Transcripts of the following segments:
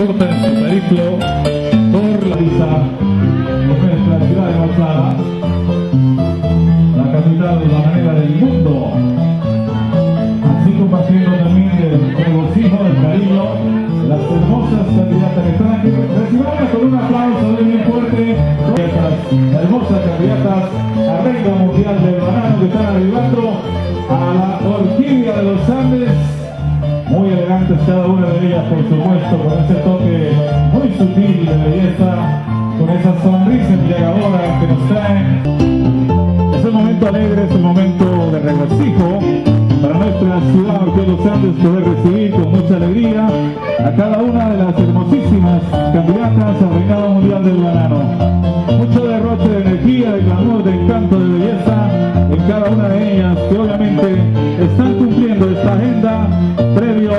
transporta en su periplo con esa sonrisa embriagadora que nos traen. Es el momento alegre, es el momento de regocijo para nuestra ciudad los Andes poder recibir con mucha alegría a cada una de las hermosísimas candidatas al reinado mundial del banano. Mucho derroche de energía, de glamour, de encanto, de belleza en cada una de ellas que obviamente están cumpliendo esta agenda previo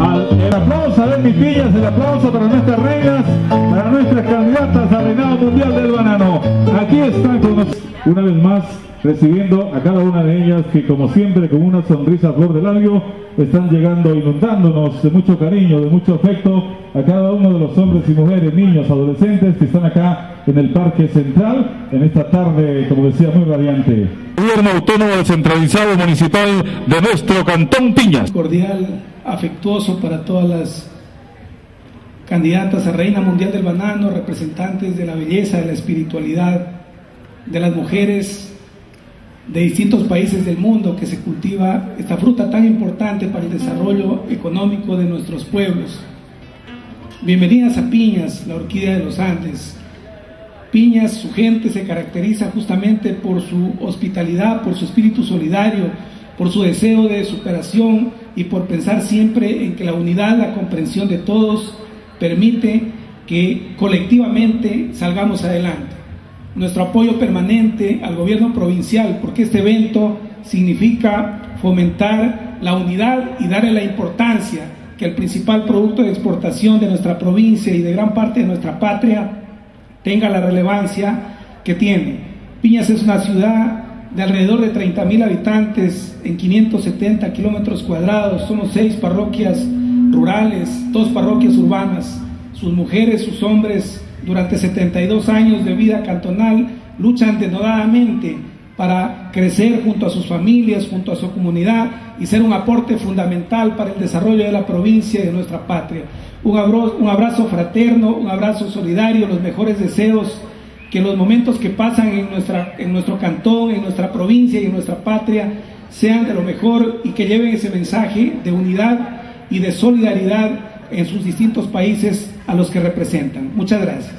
al el aplauso a Denny Pillas, el aplauso para nuestras reinas, para nuestras candidatas al reinado mundial del banano. Aquí están con nosotros una vez más recibiendo a cada una de ellas que como siempre con una sonrisa flor de labio están llegando inundándonos de mucho cariño, de mucho afecto a cada uno de los hombres y mujeres, niños, adolescentes que están acá en el Parque Central en esta tarde, como decía, muy radiante. Gobierno Autónomo Descentralizado Municipal de nuestro Cantón Piñas. Cordial, afectuoso para todas las candidatas a Reina Mundial del Banano, representantes de la belleza, de la espiritualidad, de las mujeres de distintos países del mundo que se cultiva esta fruta tan importante para el desarrollo económico de nuestros pueblos. Bienvenidas a Piñas, la orquídea de los Andes. Piñas, su gente se caracteriza justamente por su hospitalidad, por su espíritu solidario, por su deseo de superación y por pensar siempre en que la unidad, la comprensión de todos permite que colectivamente salgamos adelante nuestro apoyo permanente al gobierno provincial, porque este evento significa fomentar la unidad y darle la importancia que el principal producto de exportación de nuestra provincia y de gran parte de nuestra patria tenga la relevancia que tiene. Piñas es una ciudad de alrededor de 30 mil habitantes en 570 kilómetros cuadrados, somos seis parroquias rurales, dos parroquias urbanas, sus mujeres, sus hombres durante 72 años de vida cantonal, luchan denodadamente para crecer junto a sus familias, junto a su comunidad y ser un aporte fundamental para el desarrollo de la provincia y de nuestra patria. Un abrazo, un abrazo fraterno, un abrazo solidario, los mejores deseos, que los momentos que pasan en, nuestra, en nuestro cantón, en nuestra provincia y en nuestra patria sean de lo mejor y que lleven ese mensaje de unidad y de solidaridad en sus distintos países a los que representan. Muchas gracias.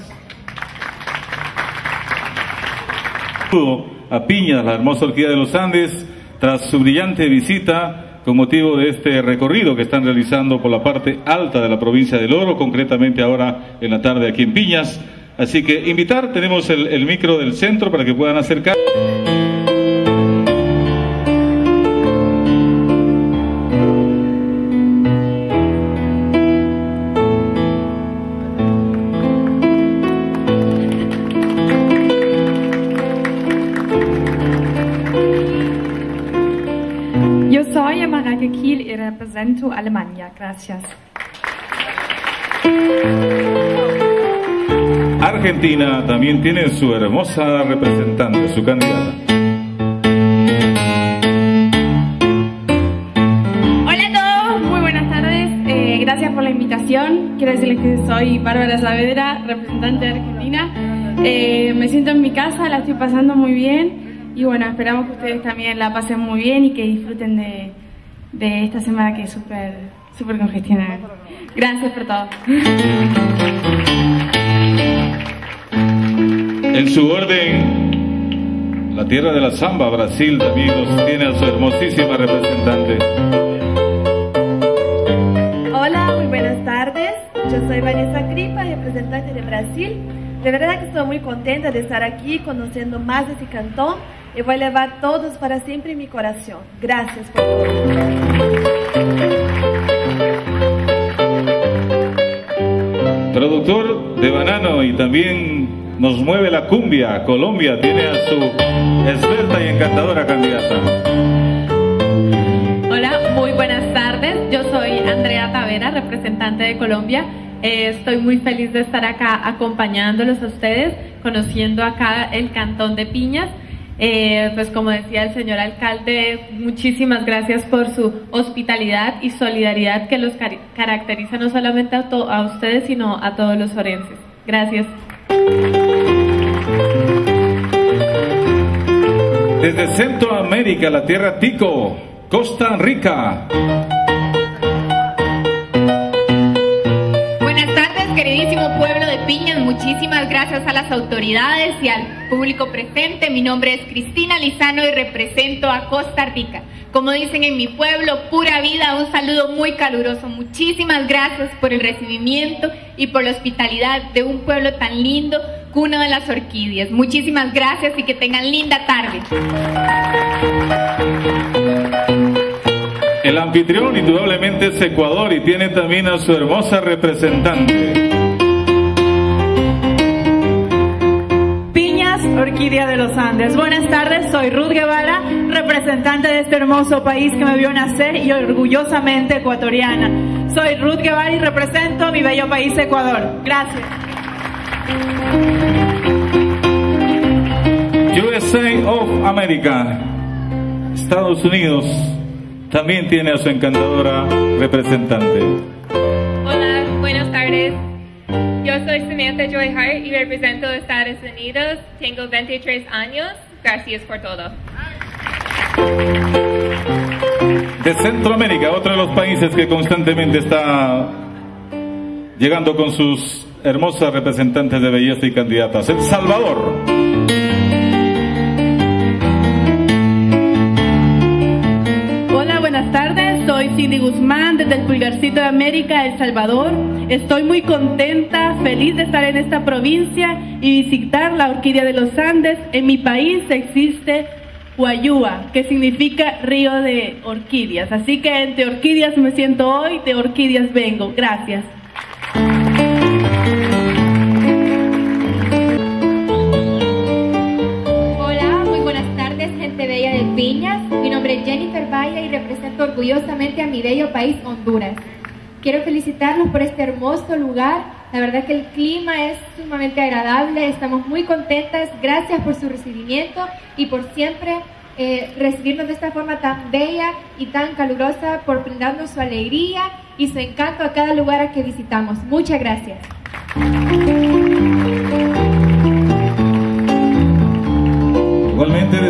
A Piña, la hermosa orquídea de los Andes, tras su brillante visita con motivo de este recorrido que están realizando por la parte alta de la provincia del Oro, concretamente ahora en la tarde aquí en Piñas. Así que invitar, tenemos el, el micro del centro para que puedan acercar. Mareike Kiel y represento Alemania. Gracias. Argentina también tiene su hermosa representante, su candidata. Hola a todos, muy buenas tardes. Eh, gracias por la invitación. Quiero decirles que soy Bárbara Saavedra, representante de Argentina. Eh, me siento en mi casa, la estoy pasando muy bien. Y bueno, esperamos que ustedes también la pasen muy bien y que disfruten de, de esta semana que es súper súper congestionada. Gracias por todo. En su orden, la tierra de la samba, Brasil, amigos, tiene a su hermosísima representante. Hola, muy buenas tardes. Yo soy Vanessa Cripa, representante de Brasil. De verdad que estoy muy contenta de estar aquí conociendo más de este cantón y voy a llevar todos para siempre en mi corazón. Gracias por todo. Productor de banano y también nos mueve la cumbia. Colombia tiene a su experta y encantadora candidata. Hola, muy buenas tardes. Yo soy Andrea Tavera, representante de Colombia. Eh, estoy muy feliz de estar acá acompañándolos a ustedes, conociendo acá el cantón de Piñas. Eh, pues como decía el señor alcalde, muchísimas gracias por su hospitalidad y solidaridad que los caracteriza no solamente a, a ustedes, sino a todos los orenses. Gracias. Desde Centroamérica, la tierra Tico, Costa Rica. Queridísimo pueblo de Piñas. Muchísimas gracias a las autoridades y al público presente. Mi nombre es Cristina Lizano y represento a Costa Rica. Como dicen en mi pueblo, pura vida, un saludo muy caluroso. Muchísimas gracias por el recibimiento y por la hospitalidad de un pueblo tan lindo Cuna de las Orquídeas. Muchísimas gracias y que tengan linda tarde. El anfitrión indudablemente es Ecuador y tiene también a su hermosa representante. Orquídea de los Andes. Buenas tardes, soy Ruth Guevara, representante de este hermoso país que me vio nacer y orgullosamente ecuatoriana. Soy Ruth Guevara y represento mi bello país Ecuador. Gracias. USA of America, Estados Unidos, también tiene a su encantadora representante. Samantha Joy Hart y represento a Estados Unidos. Tengo 23 años. Gracias por todo. De Centroamérica, otro de los países que constantemente está llegando con sus hermosas representantes de belleza y candidatas. El Salvador. Tardes. Cindy Guzmán desde el Pulgarcito de América, El Salvador. Estoy muy contenta, feliz de estar en esta provincia y visitar la orquídea de los Andes. En mi país existe Guayúa, que significa río de orquídeas. Así que entre orquídeas me siento hoy, de orquídeas vengo. Gracias. Mi nombre es Jennifer Valle y represento orgullosamente a mi bello país, Honduras. Quiero felicitarlos por este hermoso lugar. La verdad que el clima es sumamente agradable. Estamos muy contentas. Gracias por su recibimiento y por siempre eh, recibirnos de esta forma tan bella y tan calurosa, por brindarnos su alegría y su encanto a cada lugar a que visitamos. Muchas gracias.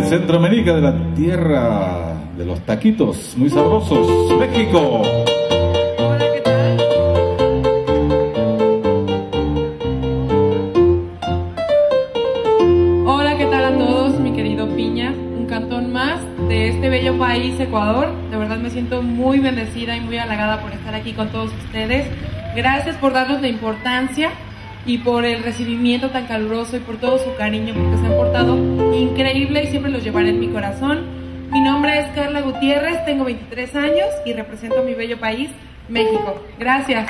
Centroamérica, de la tierra de los taquitos muy sabrosos, México. Hola, ¿qué tal? Hola, ¿qué tal a todos? Mi querido Piña, un cantón más de este bello país, Ecuador. De verdad me siento muy bendecida y muy halagada por estar aquí con todos ustedes. Gracias por darnos la importancia y por el recibimiento tan caluroso y por todo su cariño, porque se han portado increíble y siempre los llevaré en mi corazón. Mi nombre es Carla Gutiérrez, tengo 23 años y represento a mi bello país, México. Gracias.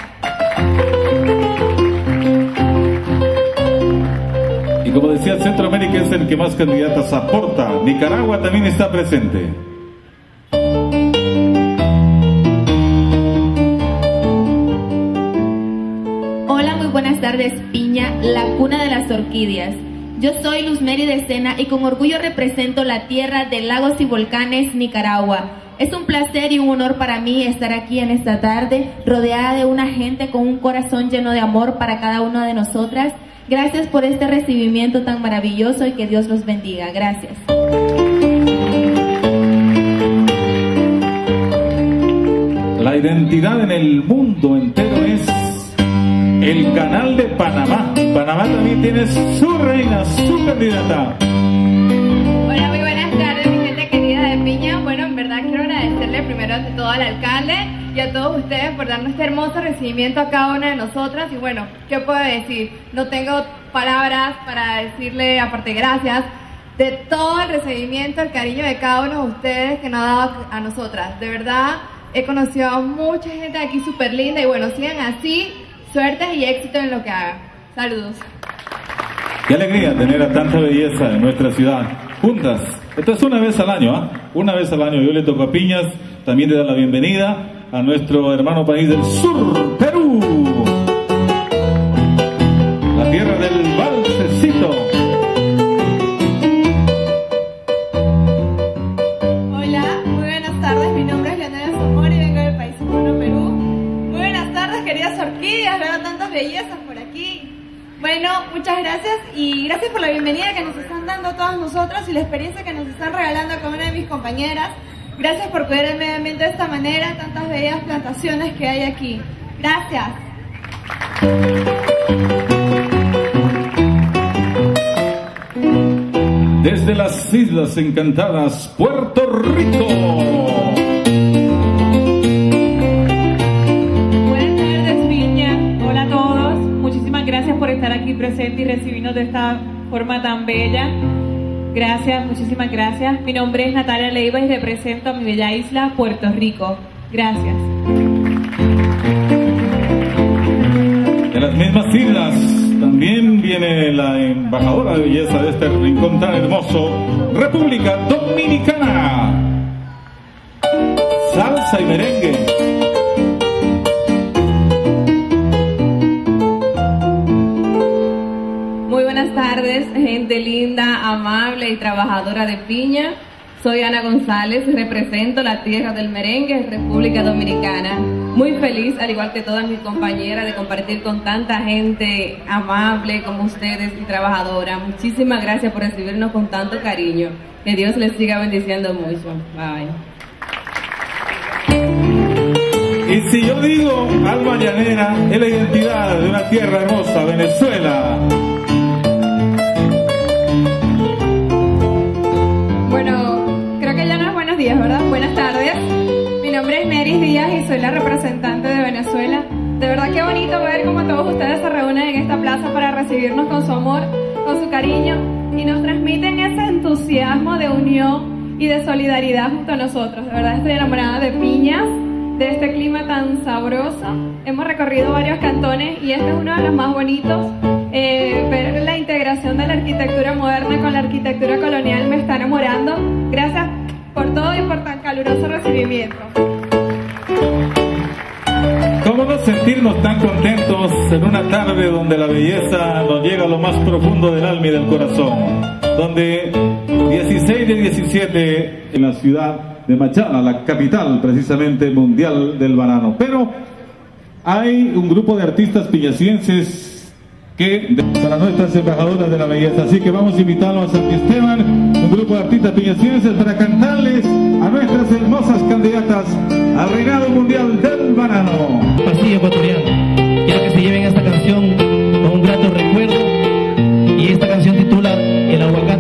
Y como decía, Centroamérica es el que más candidatas aporta. Nicaragua también está presente. Buenas tardes, la cuna de las orquídeas. Yo soy Luz Mary de Sena y con orgullo represento la tierra de lagos y volcanes, Nicaragua. Es un placer y un honor para mí estar aquí en esta tarde, rodeada de una gente con un corazón lleno de amor para cada una de nosotras. Gracias por este recibimiento tan maravilloso y que Dios los bendiga. Gracias. La identidad en el mundo entero el canal de Panamá. Panamá también tiene su reina, su candidata. Hola, muy buenas tardes, mi gente querida de Piña. Bueno, en verdad quiero agradecerle primero de todo al alcalde y a todos ustedes por darnos este hermoso recibimiento a cada una de nosotras. Y bueno, ¿qué puedo decir? No tengo palabras para decirle, aparte gracias, de todo el recibimiento, el cariño de cada uno de ustedes que nos ha dado a nosotras. De verdad, he conocido a mucha gente aquí súper linda y bueno, sigan así Suerte y éxito en lo que haga. Saludos. Qué alegría tener a tanta belleza en nuestra ciudad juntas. Esto es una vez al año, ¿ah? Una vez al año. Yo le toco a Piñas, también le da la bienvenida a nuestro hermano país del sur, Perú. Bellezas por aquí. Bueno, muchas gracias y gracias por la bienvenida que nos están dando todas nosotras y la experiencia que nos están regalando con una de mis compañeras. Gracias por cuidar el medio ambiente de esta manera, tantas bellas plantaciones que hay aquí. Gracias. Desde las Islas Encantadas, Puerto Rico. Aquí presente y recibirnos de esta forma tan bella. Gracias, muchísimas gracias. Mi nombre es Natalia Leiva y represento a mi bella isla, Puerto Rico. Gracias. De las mismas islas también viene la embajadora de belleza de este rincón tan hermoso, República Dominicana. Salsa y merengue. Gente linda, amable y trabajadora de Piña. Soy Ana González represento la tierra del merengue, República Dominicana. Muy feliz, al igual que todas mis compañeras, de compartir con tanta gente amable como ustedes y trabajadora. Muchísimas gracias por recibirnos con tanto cariño. Que Dios les siga bendiciendo mucho. Bye. Y si yo digo alma llanera, es la identidad de una tierra hermosa, Venezuela. Nombre es Neris Díaz y soy la representante de Venezuela. De verdad que bonito ver cómo todos ustedes se reúnen en esta plaza para recibirnos con su amor, con su cariño y nos transmiten ese entusiasmo de unión y de solidaridad junto a nosotros. De verdad estoy enamorada de Piñas, de este clima tan sabroso. Hemos recorrido varios cantones y este es uno de los más bonitos. Eh, ver la integración de la arquitectura moderna con la arquitectura colonial me está enamorando. Gracias por todo y por tan caluroso recibimiento. ¿Cómo no sentirnos tan contentos en una tarde donde la belleza nos llega a lo más profundo del alma y del corazón? Donde 16 de 17 en la ciudad de Machala, la capital precisamente mundial del banano. Pero hay un grupo de artistas piñasienses que para nuestras embajadoras de la belleza. Así que vamos a invitarlos a Santi Esteban, un grupo de artistas piñasienses para cantarles a nuestras hermosas candidatas al reinado mundial del banano. Pasillo ecuatoriano. Quiero que se lleven esta canción con un grato recuerdo y esta canción titula El aguacate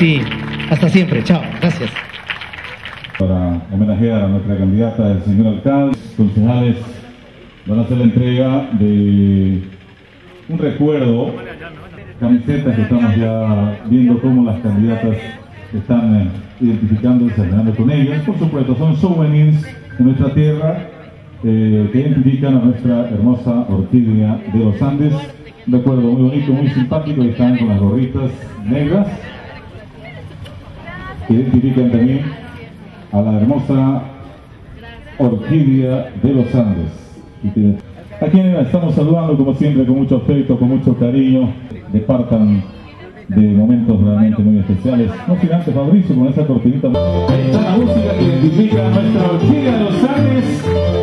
y hasta siempre. Chao. Gracias. Para homenajear a nuestra candidata, el señor alcalde, concejales van a hacer la entrega de un recuerdo, camisetas que estamos ya viendo cómo las candidatas están eh, identificando y celebrando con ellas. Por supuesto, son souvenirs de nuestra tierra eh, que identifican a nuestra hermosa orquídea de los Andes. Un recuerdo muy bonito, muy simpático, están con las gorritas negras que identifican también a la hermosa orquídea de los Andes. A quienes estamos saludando como siempre con mucho afecto, con mucho cariño, departan de momentos realmente muy especiales. No sin antes Fabricio con esa cortinita. Ahí está la música que identifica a nuestra orquídea de los Andes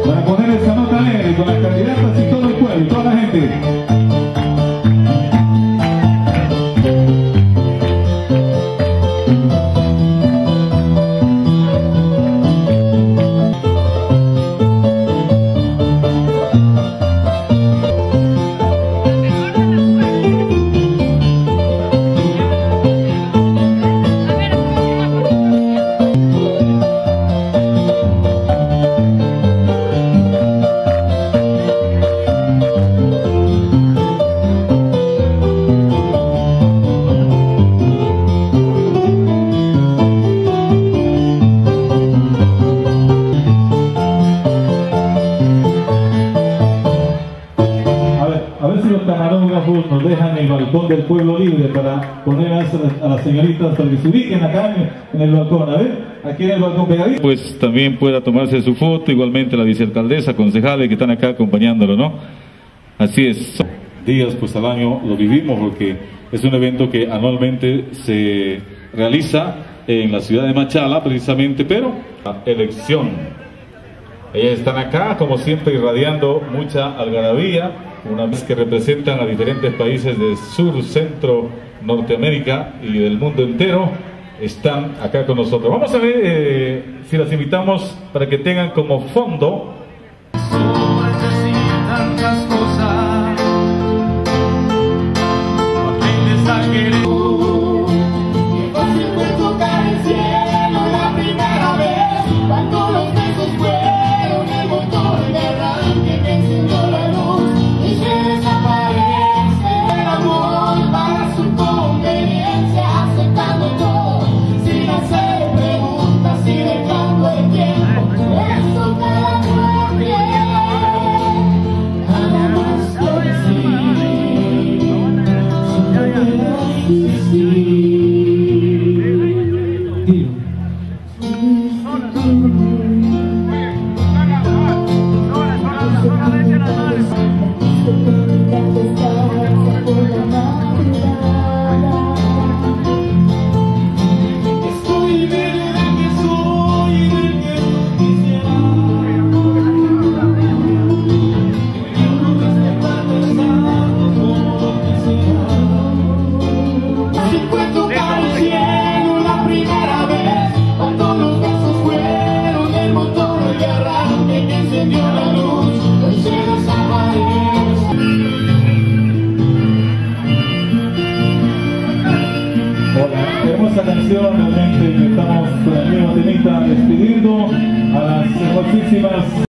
balcón del pueblo libre para poner a, las señoritas para que se ubiquen acá en, el balcón. A ver, aquí en el balcón pegadito. Pues también pueda tomarse su foto, igualmente la vicealcaldesa, concejales que están acá acompañándolo, ¿no? Así es. Días pues al año lo vivimos porque es un evento que anualmente se realiza en la ciudad de Machala precisamente, pero elección. Ellas están acá, como siempre, irradiando mucha algarabía, una vez que representan a diferentes países del sur, centro, Norteamérica y del mundo entero, están acá con nosotros. Vamos a ver eh, si las invitamos para que tengan como fondo